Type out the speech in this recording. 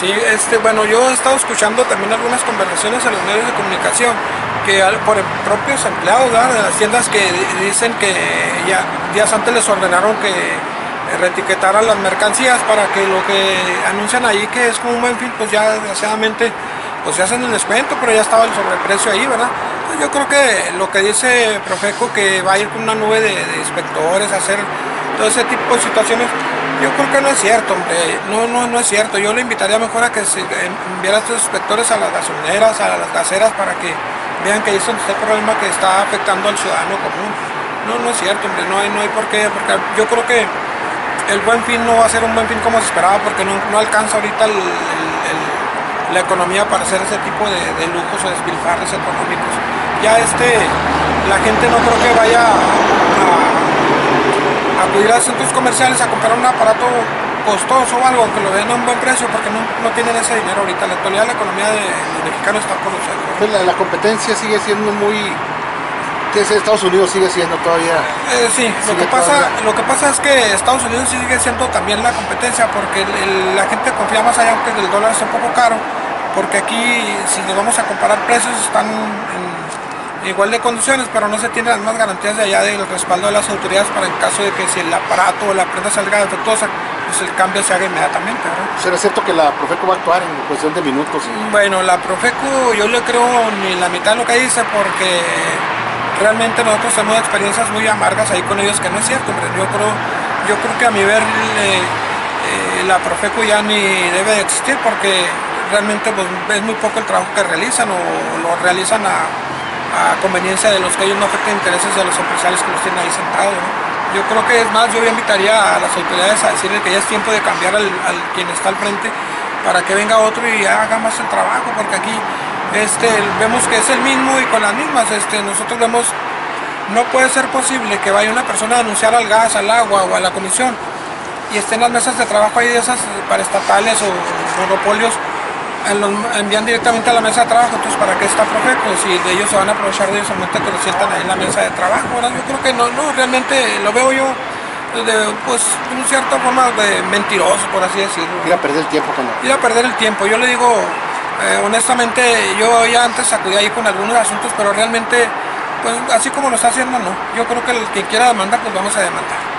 Sí, este, bueno, yo he estado escuchando también algunas conversaciones en los medios de comunicación que por propios empleados de las tiendas que dicen que ya días antes les ordenaron que reetiquetaran las mercancías para que lo que anuncian ahí que es como un buen fin, pues ya desgraciadamente pues se hacen el descuento, pero ya estaba el sobreprecio ahí, ¿verdad? Yo creo que lo que dice Profeco que va a ir con una nube de, inspectores a hacer todo ese tipo de situaciones, yo creo que no es cierto, hombre, no, no, no es cierto. Yo le invitaría mejor a que se enviara a estos inspectores a las gasolineras, a las gaseras, para que vean que ahí es donde está el problema que está afectando al ciudadano común. No, no es cierto, hombre, no hay, no hay por qué, porque yo creo que el buen fin no va a ser un buen fin como se esperaba, porque no, no alcanza ahorita la economía para hacer ese tipo de, de lujos o despilfarres económicos. Ya este, la gente no creo que vaya a acudir a centros comerciales a comprar un aparato costoso o algo, que lo den a un buen precio, porque no, no tienen ese dinero ahorita. En la actualidad la economía de los mexicanos está por los. Pues la, la, competencia sigue siendo muy... Estados Unidos sigue siendo todavía... Eh, sí, lo que, pasa, lo que pasa es que Estados Unidos sigue siendo también la competencia, porque el, la gente confía más allá, aunque el dólar es un poco caro, porque aquí si nos vamos a comparar precios están en igual de condiciones, pero no se tienen las más garantías de allá del respaldo de las autoridades para en caso de que si el aparato o la prenda salga defectuosa, pues el cambio se haga inmediatamente. ¿Será cierto que la Profeco va a actuar en cuestión de minutos? Bueno, la Profeco yo le creo ni la mitad de lo que dice porque realmente nosotros tenemos experiencias muy amargas ahí con ellos que no es cierto, hombre. Yo creo, yo creo que a mi ver eh, la Profeco ya ni debe de existir porque realmente pues, es muy poco el trabajo que realizan o lo realizan a conveniencia de los que ellos no afecten intereses de los empresarios que los tienen ahí sentados. Yo creo que es más, yo invitaría a las autoridades a decirle que ya es tiempo de cambiar al, quien está al frente para que venga otro y haga más el trabajo, porque aquí este, vemos que es el mismo y con las mismas. Este, nosotros vemos, no puede ser posible que vaya una persona a anunciar al gas, al agua o a la comisión y estén las mesas de trabajo ahí de esas para estatales o monopolios envían directamente a la mesa de trabajo, entonces ¿para qué está Profeco? Si de ellos se van a aprovechar de ellos momento que lo sientan ahí en la mesa de trabajo, Yo creo que no, no, realmente lo veo yo de, pues, en cierta forma de mentiroso, por así decirlo. Ir a perder el tiempo con Ir a perder el tiempo, yo le digo, eh, honestamente, yo ya antes acudí ahí con algunos asuntos, pero realmente, pues así como lo está haciendo, no. Yo creo que el que quiera demandar, pues vamos a demandar.